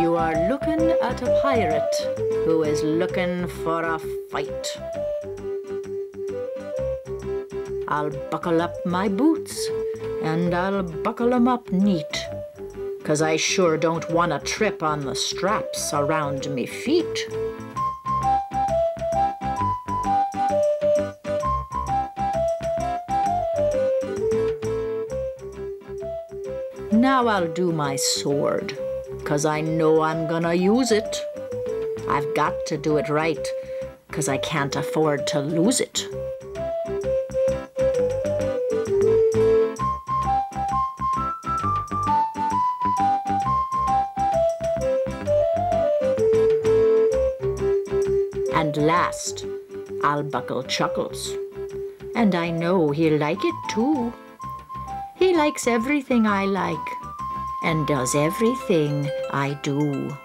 You are looking at a pirate who is looking for a fight. I'll buckle up my boots and I'll buckle 'em up neat. 'Cause I sure don't want to trip on the straps around me feet. Now I'll do my sword, 'cause I know I'm gonna use it. I've got to do it right, 'cause I can't afford to lose it. And last, I'll buckle Chuckles. And I know he'll like it too. He likes everything I like and does everything I do.